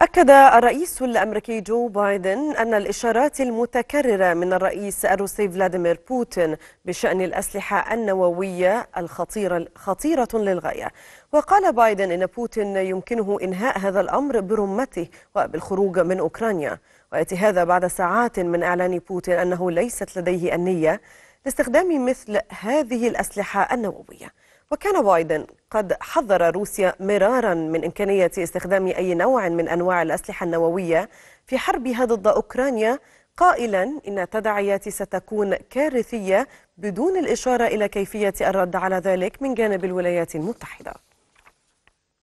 أكد الرئيس الأمريكي جو بايدن أن الإشارات المتكررة من الرئيس الروسي فلاديمير بوتين بشأن الأسلحة النووية الخطيرة خطيرة للغاية. وقال بايدن إن بوتين يمكنه إنهاء هذا الأمر برمته وبالخروج من أوكرانيا. ويأتي هذا بعد ساعات من إعلان بوتين أنه ليست لديه النية لاستخدام مثل هذه الأسلحة النووية. وكان بايدن قد حذر روسيا مرارا من إمكانية استخدام أي نوع من أنواع الأسلحة النووية في حربها ضد أوكرانيا قائلا إن التداعيات ستكون كارثية بدون الإشارة إلى كيفية الرد على ذلك من جانب الولايات المتحدة.